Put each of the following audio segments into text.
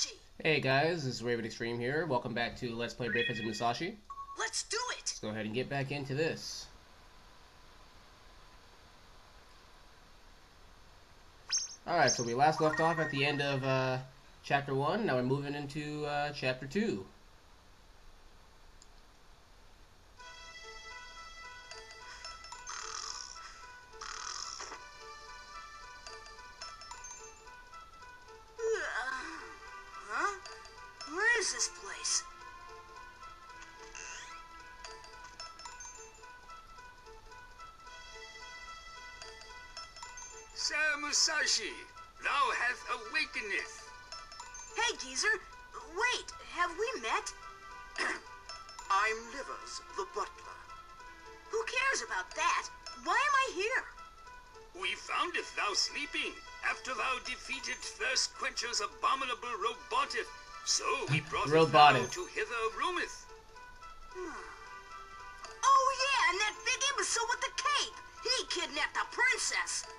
Musashi! Hey guys, this is RavenXtreme here. Welcome back to Let's Play Brave Fencer Musashi. Let's do it! Let's go ahead and get back into this. Alright, so we last left off at the end of uh, Chapter 1. Now we're moving into uh, Chapter 2. Sir Musashi, thou hast awakeneth. Hey, geezer. Wait, have we met? I'm Livers, the butler. Who cares about that? Why am I here? We foundeth thou sleeping, after thou defeated Thirst Quencher's abominable Roboteth. So we brought thou Roboteth. to hither roometh. Hmm. Oh, yeah, and that big imbecile with the cape. He kidnapped the princess.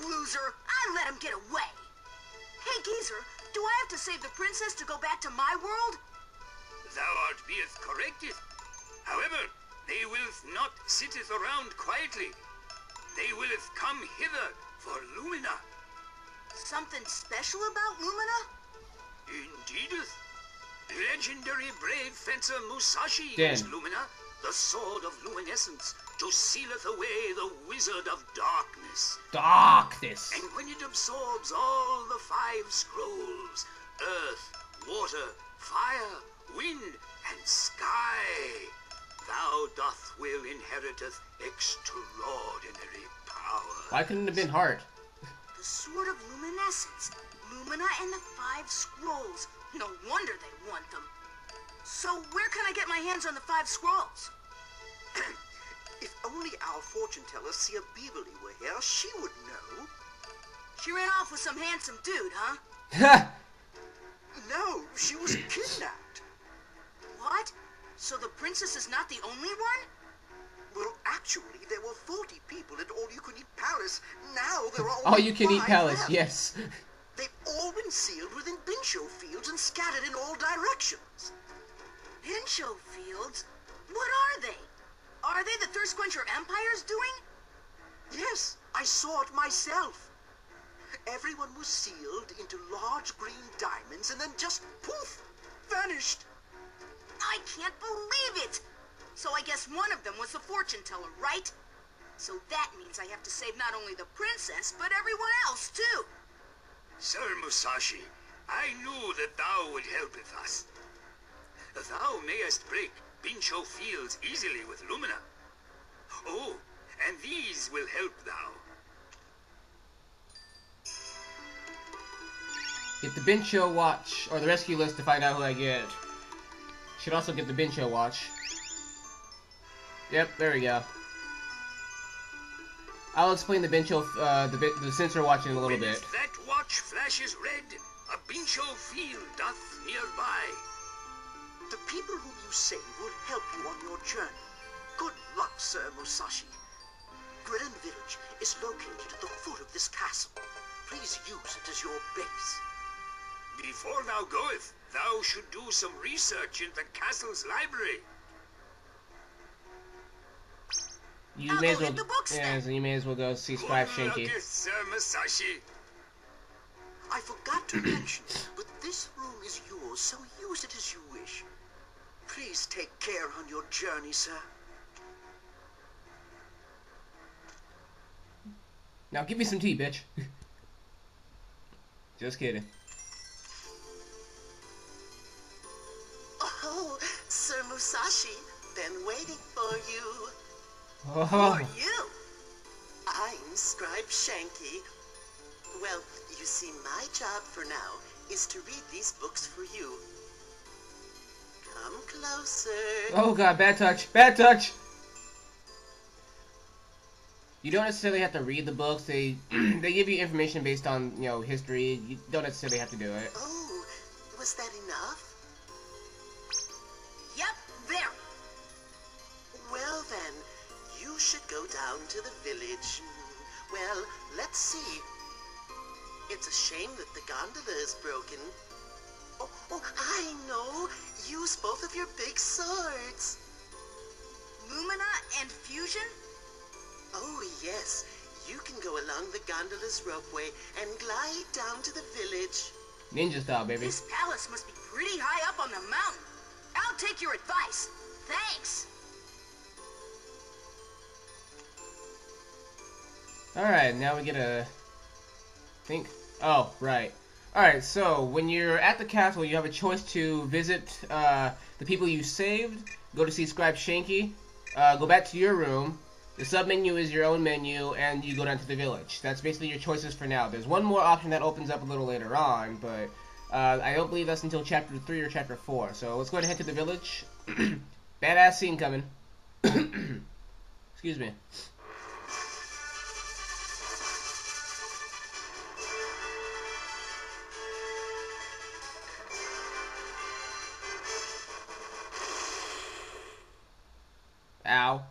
That loser, I let him get away. Hey, geezer, do I have to save the princess to go back to my world? Thou art beeth corrected. However, they willeth not sitteth around quietly. They willeth come hither for Lumina. Something special about Lumina? Indeedeth. Legendary brave fencer Musashi Dan. is Lumina, the sword of luminescence, to sealeth away the wizard of darkness. Darkness! And when it absorbs all the five scrolls earth, water, fire, wind, and sky, thou doth will inheriteth extraordinary power. Why couldn't it have been Heart? The Sword of Luminescence. Lumina and the Five Scrolls. No wonder they want them. So where can I get my hands on the Five Scrolls? If only our fortune teller, Seer Beverly, were here, she would know. She ran off with some handsome dude, huh? No, she was kidnapped. What? So the princess is not the only one? Well, actually, there were 40 people at All You Can Eat Palace. Now there are All only you can eat palace, left. yes. They've all been sealed within Bincho fields and scattered in all directions. Bincho Fields? What are they? Are they the Thirst Quencher Empire's doing? Yes, I saw it myself. Everyone was sealed into large green diamonds and then just poof, vanished. I can't believe it! So I guess one of them was the fortune teller, right? So that means I have to save not only the princess, but everyone else, too. Sir Musashi, I knew that thou would help with us. Thou mayest break Bincho fields easily with Lumina. Oh, and these will help thou. Get the Bincho watch, or the rescue list to find out who I get. Should also get the Bincho watch. Yep, there we go. I'll explain the Bincho, uh, the, the sensor watch in a little when bit. that watch flashes red, a Bincho field doth nearby. The people whom you save will help you on your journey. Good luck, Sir Musashi. Grillin Village is located at the foot of this castle. Please use it as your base. Before thou goeth, thou should do some research in the castle's library. You I'll may as well, get the books yeah, so you may as well go see Scribe Good Shinky. Sir Musashi. I forgot to mention, but this room is yours, so use it as you wish. Please take care on your journey, sir. Now give me some tea, bitch. Just kidding. Oh, Sir Musashi, been waiting for you. Who Oh, are you? I'm Scribe Shanky. Well, you see, my job for now is to read these books for you. Come closer. oh god, bad touch, bad touch. You don't necessarily have to read the books. They they give you information based on you know history. You don't necessarily have to do it. Oh, was that enough? Yep, there. Well then, you should go down to the village. Well, let's see. It's a shame that the gondola is broken. Oh, oh, I know. Use both of your big swords. Lumina and Fusion? Oh, yes. You can go along the gondola's ropeway and glide down to the village. Ninja style, baby. This palace must be pretty high up on the mountain. I'll take your advice. Thanks. Alright, now we get a... think? Oh, right. Alright, so when you're at the castle, you have a choice to visit uh, the people you saved, go to see Scribe Shanky, uh, go back to your room, the sub-menu is your own menu, and you go down to the village. That's basically your choices for now. There's one more option that opens up a little later on, but uh, I don't believe that's until Chapter 3 or Chapter 4. So let's go ahead and head to the village. Badass scene coming. Excuse me. Ow.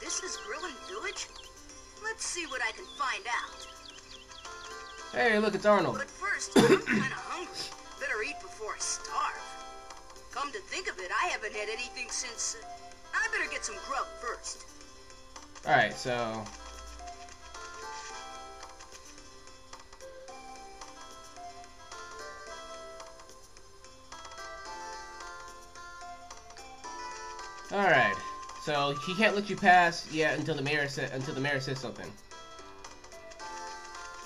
This is Grillin Village? Let's see what I can find out. Hey, look, it's Arnold. But first, I'm kinda hungry. Better eat before I starve. Come to think of it, I haven't had anything since... Uh, I better get some grub first. Alright, so... Alright, so he can't let you pass yet until the mayor sa until the mayor says something.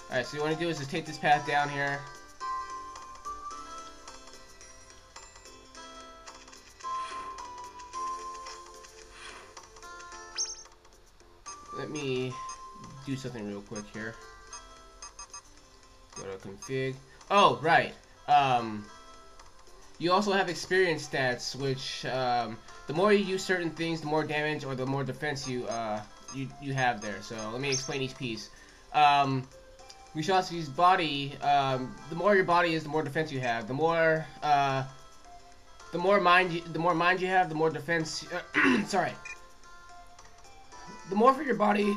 Alright, so you want to do is just take this path down here. Let me do something real quick here. Go to config. Oh, right. Um, you also have experience stats, which um, the more you use certain things, the more damage or the more defense you uh, you you have there. So let me explain each piece. Um, Mushashi's body, um, the more your body is, the more defense you have. The more uh, the more mind you, the more mind you have, the more defense. Uh, sorry. The more for your body.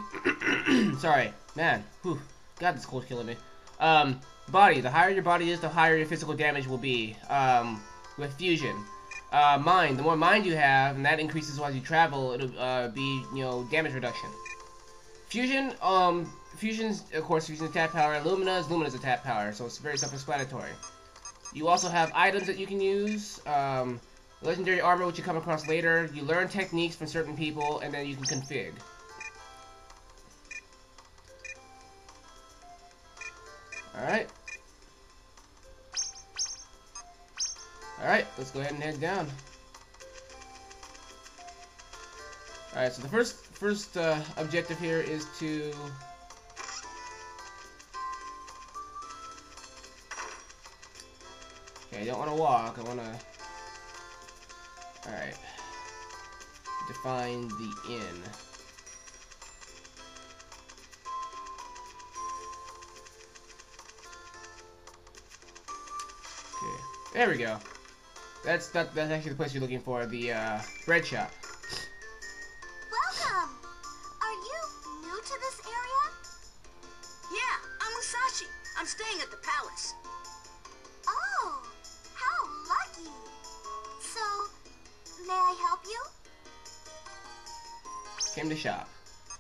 sorry, man. Whew. God, this cold's killing me. Um, body. The higher your body is, the higher your physical damage will be. Um, with fusion. Uh, mind. The more mind you have, and that increases as you travel, it'll uh, be you know damage reduction. Fusion. Um, fusion's of course fusion's attack power. Lumina is Lumina's attack power, so it's very self-explanatory. You also have items that you can use. Um, legendary armor, which you come across later. You learn techniques from certain people, and then you can config. Alright. Alright, let's go ahead and head down. Alright, so the first first uh, objective here is to Okay, I don't want to walk, I want to Alright. Define the inn. Okay, there we go. That's that, that's actually the place you're looking for, the uh, bread shop. Welcome! Are you new to this area? Yeah, I'm Musashi. I'm staying at the palace. Oh, how lucky! So, may I help you? Came to shop.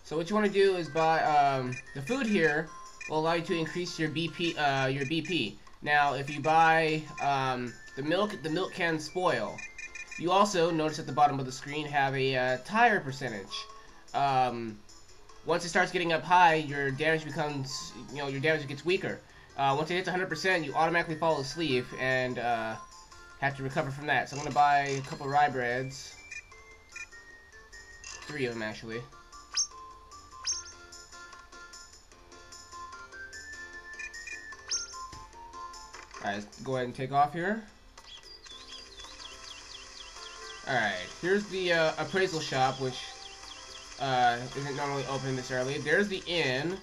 So what you want to do is buy um, the food here will allow you to increase your BP uh, your BP. Now, if you buy um, the milk, the milk can spoil. You also notice at the bottom of the screen have a uh, tire percentage. Um, once it starts getting up high, your damage becomes, you know, your damage gets weaker. Uh, once it hits 100%, you automatically fall asleep and uh, have to recover from that. So I'm gonna buy a couple rye breads, three of them actually. Alright, go ahead and take off here. Alright, here's the uh, appraisal shop, which uh, isn't normally open this early. There's the inn.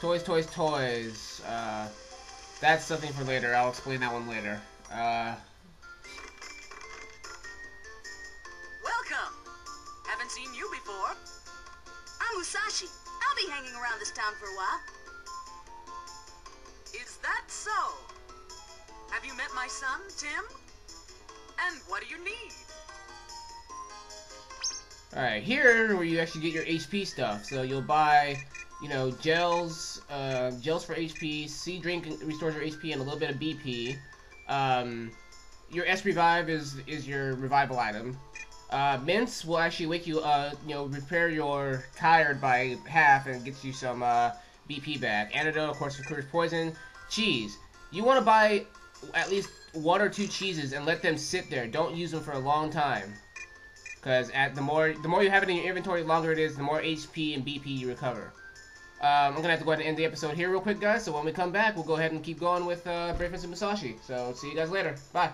Toys, toys, toys. Uh, that's something for later. I'll explain that one later. Uh, Welcome. Haven't seen you before. I'm Musashi. I'll be hanging around this town for a while. Is that so? Have you met my son, Tim? And what do you need? Alright, here where you actually get your HP stuff. So you'll buy, you know, gels, uh, gels for HP, C drink restores your HP and a little bit of BP. Um, your S revive is is your revival item. Uh, mints will actually wake you, uh, you know, repair your tired by half and gets you some uh, BP back. Antidote, of course, cures poison. Cheese. You want to buy at least one or two cheeses and let them sit there. Don't use them for a long time. Because at the more the more you have it in your inventory, the longer it is, the more HP and BP you recover. Um, I'm gonna have to go ahead and end the episode here real quick, guys. So when we come back, we'll go ahead and keep going with uh, Brave Fencer Musashi. So see you guys later. Bye.